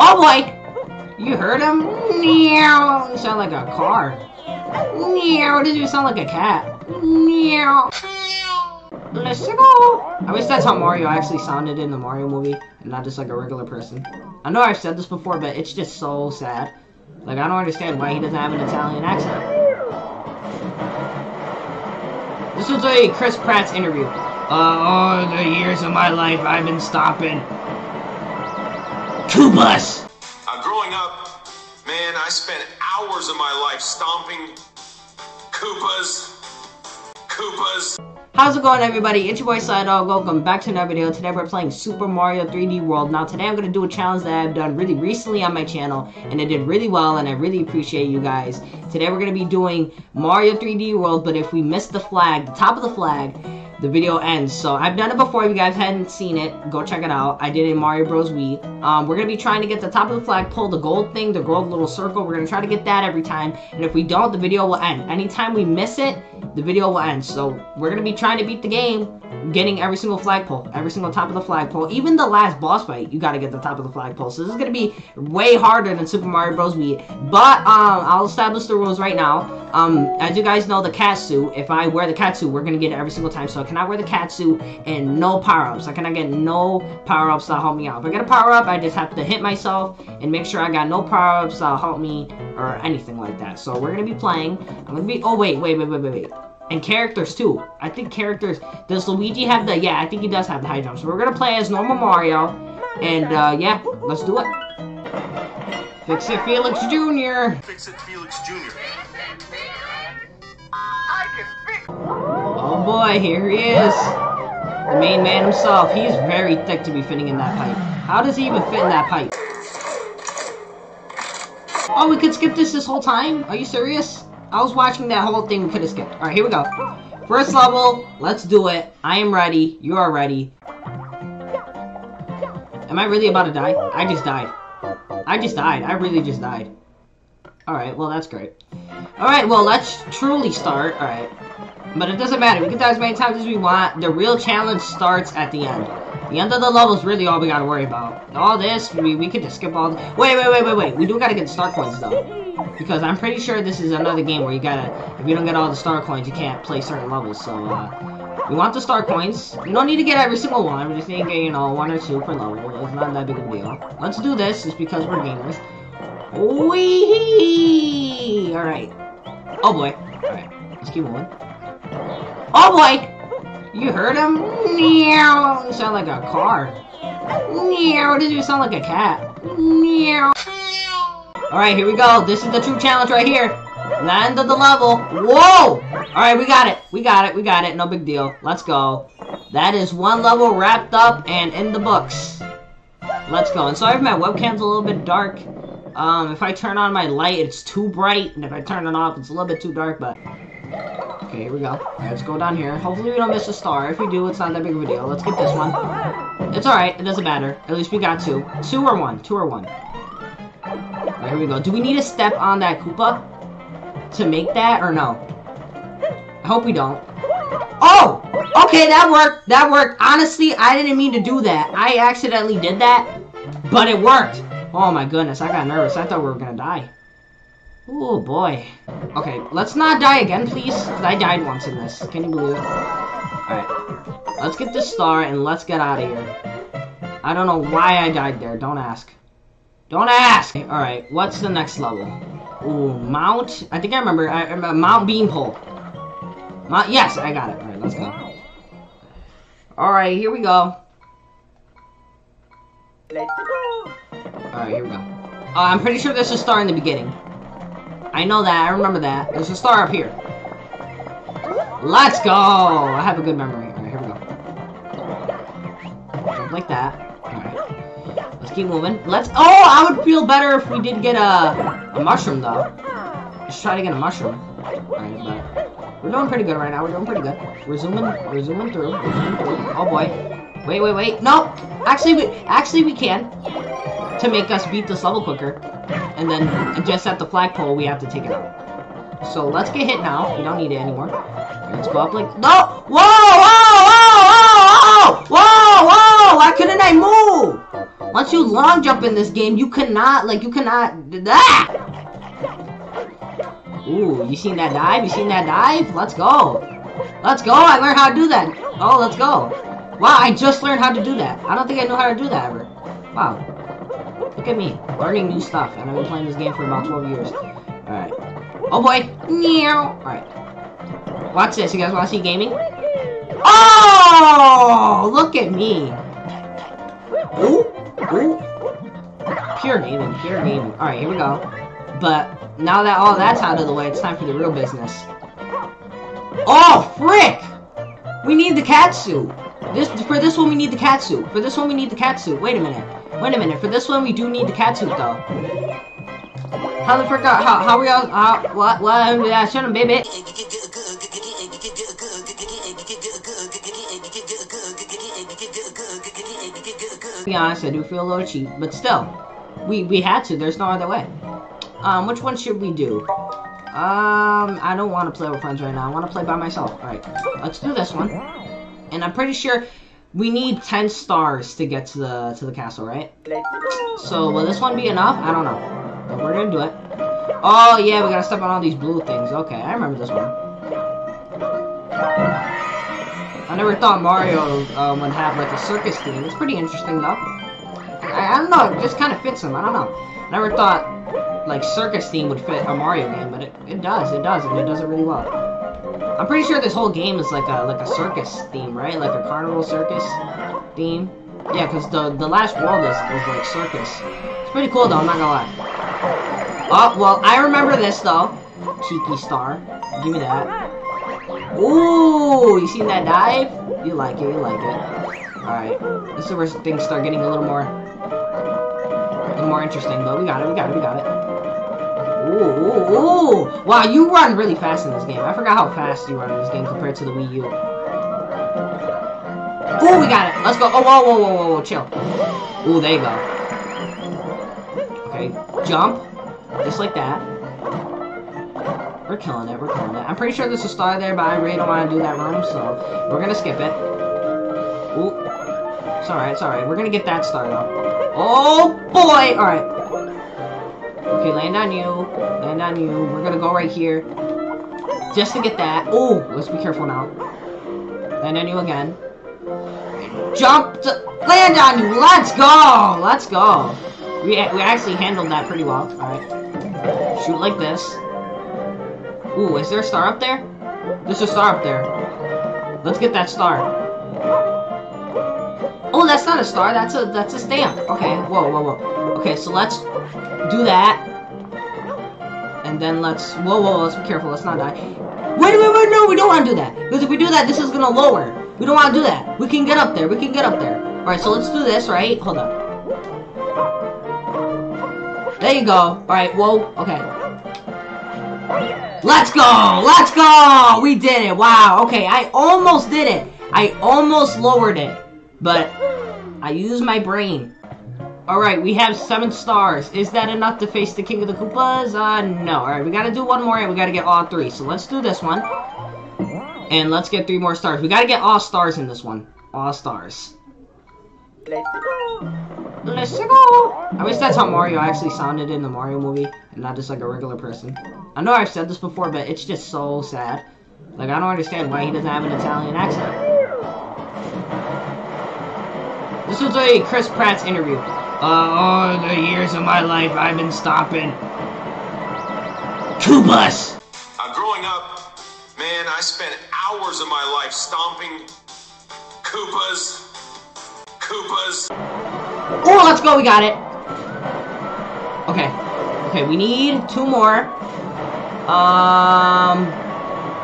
Oh boy! You heard him? Meow. Sound like a car. Meow. Did you sound like a cat? Meow. Let's go. I wish that's how Mario actually sounded in the Mario movie, and not just like a regular person. I know I've said this before, but it's just so sad. Like, I don't understand why he doesn't have an Italian accent. This was a Chris Pratt's interview. Uh, all the years of my life I've been stomping. Koopas! Uh, growing up, man, I spent hours of my life stomping Koopas. Koopas. How's it going everybody? It's your boy Slydog. Welcome back to another video. Today we're playing Super Mario 3D World. Now today I'm going to do a challenge that I've done really recently on my channel and it did really well and I really appreciate you guys. Today we're going to be doing Mario 3D World but if we miss the flag, the top of the flag, the video ends. So I've done it before. If you guys hadn't seen it, go check it out. I did it in Mario Bros. Wii. Um, we're going to be trying to get the top of the flag, pull the gold thing, the gold little circle. We're going to try to get that every time. And if we don't, the video will end. Anytime we miss it, the video will end. So we're to be trying to beat the game, getting every single flagpole, every single top of the flagpole. Even the last boss fight, you got to get the top of the flagpole. So this is to be way harder than Super Mario Bros. Wii. But um, I'll establish the rules right now. Um, as you guys know, the cat suit, if I wear the cat suit, we're to get it every single time. So I cannot wear the cat suit and no power-ups. I cannot get no power-ups that help me out. If I get a power-up, I just have to hit myself and make sure I got no power-ups that'll help me or anything like that. So we're to be playing. I'm to be... Oh, wait, wait, wait, wait, wait, wait. And characters, too. I think characters... Does Luigi have the... Yeah, I think he does have the high jump. So we're going to play as normal Mario. And, uh, yeah, let's do it. Fix it, Felix Jr. Fix it, Felix Jr. Oh boy, here he is. The main man himself. He's very thick to be fitting in that pipe. How does he even fit in that pipe? Oh, we could skip this this whole time? Are you serious? I was watching that whole thing we could have skipped. Alright, here we go. First level, let's do it. I am ready. You are ready. Am I really about to die? I just died. I just died. I really just died. Alright, well that's great. Alright, well let's truly start. Alright. But it doesn't matter. We can die as many times as we want. The real challenge starts at the end. The end of the level is really all we gotta worry about. All this, we, we could just skip all. Wait, wait, wait, wait, wait. We do gotta get star coins, though. Because I'm pretty sure this is another game where you gotta... If you don't get all the star coins, you can't play certain levels. So, uh... We want the star coins. You don't need to get every single one. We just need to get, you know, one or two per level. It's not that big of a deal. Let's do this, just because we're gamers. Wee! Alright. Oh boy. Alright. Let's keep moving. Oh boy! You heard him? Meow. You sound like a car. Meow. Did you sound like a cat? Meow. Alright, here we go. This is the true challenge right here. Land of the level. Whoa! Alright, we got it. We got it. We got it. No big deal. Let's go. That is one level wrapped up and in the books. Let's go. And sorry if my webcam's a little bit dark. Um, if I turn on my light, it's too bright. And if I turn it off, it's a little bit too dark, but... Okay, here we go. Let's go down here. Hopefully we don't miss a star. If we do, it's not that big of a deal. Let's get this one. It's alright. It doesn't matter. At least we got two. Two or one. Two or one. Alright, here we go. Do we need to step on that Koopa to make that, or no? I hope we don't. Oh! Okay, that worked. That worked. Honestly, I didn't mean to do that. I accidentally did that, but it worked. Oh my goodness, I got nervous. I thought we were gonna die. Oh boy. Okay, let's not die again, please. I died once in this. Can you believe it? Alright. Let's get this star and let's get out of here. I don't know why I died there. Don't ask. Don't ask! Alright, what's the next level? Ooh, Mount? I think I remember. I remember Mount Beanpole. Mount, yes, I got it. Alright, let's go. Alright, here we go. Let's go. Alright, here we go. Uh, I'm pretty sure there's a star in the beginning. I know that. I remember that. There's a star up here. Let's go! I have a good memory. Alright, here we go. Jump like that. Let's. Let's- Oh! I would feel better if we did get a, a mushroom, though. Let's try to get a mushroom. Alright, but... We're doing pretty good right now. We're doing pretty good. We're zooming, we're zooming through. We're zooming through. Oh boy. Wait, wait, wait. No! Actually, we, actually we can. To make us beat this level quicker. And then, just at the flagpole, we have to take it out. So let's get hit now. We don't need it anymore. Let's go up like, no! Whoa, whoa, jump in this game, you cannot, like, you cannot, ah! Ooh, you seen that dive? You seen that dive? Let's go. Let's go. I learned how to do that. Oh, let's go. Wow, I just learned how to do that. I don't think I knew how to do that ever. Wow. Look at me, learning new stuff, and I've been playing this game for about 12 years. Alright. Oh boy! Alright. Watch this, you guys wanna see gaming? Oh! Look at me! Ooh! Ooh! Pure gaming, pure gaming. Alright, here we go. But, now that all that's out of the way, it's time for the real business. Oh, frick! We need the cat suit. This For this one, we need the cat suit. For this one, we need the cat suit. Wait a minute. Wait a minute. For this one, we do need the cat suit, though. How the frick are, how, how we all, how, what, what, yeah, shut him, baby. Be honest, I do feel a little cheap, but still, we, we had to, there's no other way. Um, which one should we do? Um, I don't want to play with friends right now, I want to play by myself. Alright, let's do this one. And I'm pretty sure we need 10 stars to get to the to the castle, right? So, will this one be enough? I don't know. But we're gonna do it. Oh, yeah, we gotta step on all these blue things. Okay, I remember this one. I never thought Mario um, would have, like, a circus theme. It's pretty interesting, though. I, don't know, it just kind of fits him. I don't know. Never thought, like, circus theme would fit a Mario game, but it, it does. It does, and it does it really well. I'm pretty sure this whole game is like a like a circus theme, right? Like a carnival circus theme. Yeah, because the the last world is, is like circus. It's pretty cool though, I'm not gonna lie. Oh, well, I remember this though. Cheeky star. Give me that. Ooh, you seen that dive? You like it, you like it. Alright. This is where things start getting a little more more interesting, but we got it, we got it, we got it. Ooh, ooh, ooh! Wow, you run really fast in this game. I forgot how fast you run in this game compared to the Wii U. Ooh, we got it! Let's go! Oh, whoa, whoa, whoa, whoa, whoa, chill. Ooh, there you go. Okay, jump. Just like that. We're killing it, we're killing it. I'm pretty sure there's a star there, but I really don't want to do that room, so we're gonna skip it. Ooh. It's alright, it's alright. We're gonna get that star, though. Oh, boy! Alright. Okay, land on you. Land on you. We're gonna go right here. Just to get that. Oh, let's be careful now. Land on you again. Jump to land on you. Let's go. Let's go. We, we actually handled that pretty well. Alright. Shoot like this. Ooh, is there a star up there? There's a star up there. Let's get that star. Oh, that's not a star. That's a that's a stamp. Okay. Whoa, whoa, whoa. Okay, so let's do that. And then let's... Whoa, whoa, let's be careful. Let's not die. Wait, wait, wait, no, we don't want to do that. Because if we do that, this is to lower. We don't want to do that. We can get up there. We can get up there. Alright, so let's do this, right? Hold on. There you go. Alright, whoa. Okay. Let's go! Let's go! We did it. Wow. Okay, I almost did it. I almost lowered it. But I use my brain. Alright, we have seven stars. Is that enough to face the King of the Koopas? Uh, no. Alright, we gotta do one more and we gotta get all three. So let's do this one. And let's get three more stars. We gotta get all stars in this one. All stars. Let's go. Let's go. I wish that's how Mario actually sounded in the Mario movie. And not just like a regular person. I know I've said this before, but it's just so sad. Like, I don't understand why he doesn't have an Italian accent. This was a Chris Pratt's interview. Uh, all the years of my life I've been stopping. Koopas! Uh, growing up, man, I spent hours of my life stomping Koopas. Koopas. Oh, let's go, we got it. Okay. Okay, we need two more. Um,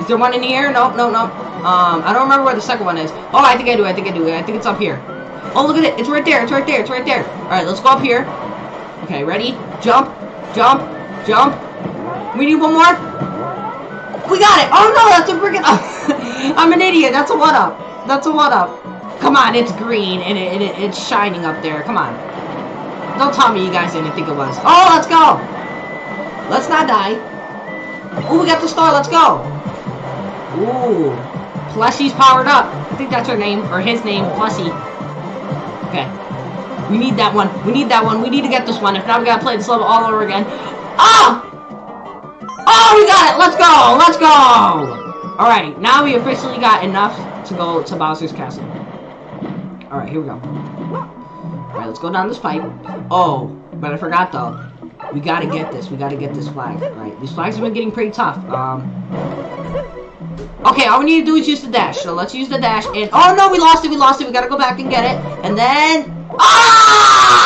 is there one in here? Nope, nope, nope. Um, I don't remember where the second one is. Oh, I think I do, I think I do. I think it's up here. Oh, look at it. It's right there. It's right there. It's right there. All right, let's go up here. Okay, ready? Jump, jump, jump. We need one more. We got it. Oh, no, that's a freaking... I'm an idiot. That's a one-up. That's a one-up. Come on, it's green, and, it, it, it's shining up there. Come on. Don't tell me you guys didn't think it was. Oh, let's go. Let's not die. Oh, we got the star. Let's go. Ooh. Plushie's powered up. I think that's her name, or his name, Plushie. Okay. We need that one. We need that one. We need to get this one. If not, we gotta play this level all over again. Oh! Oh, we got it! Let's go! Let's go! Alright, now we officially got enough to go to Bowser's Castle. Alright, here we go. Alright, let's go down this pipe. Oh, but I forgot though. We gotta get this. We gotta get this flag. Alright, these flags have been getting pretty tough. Um. Okay, all we need to do is use the dash. So let's use the dash. And oh no, we lost it. We lost it. We gotta go back and get it. And then. Ah!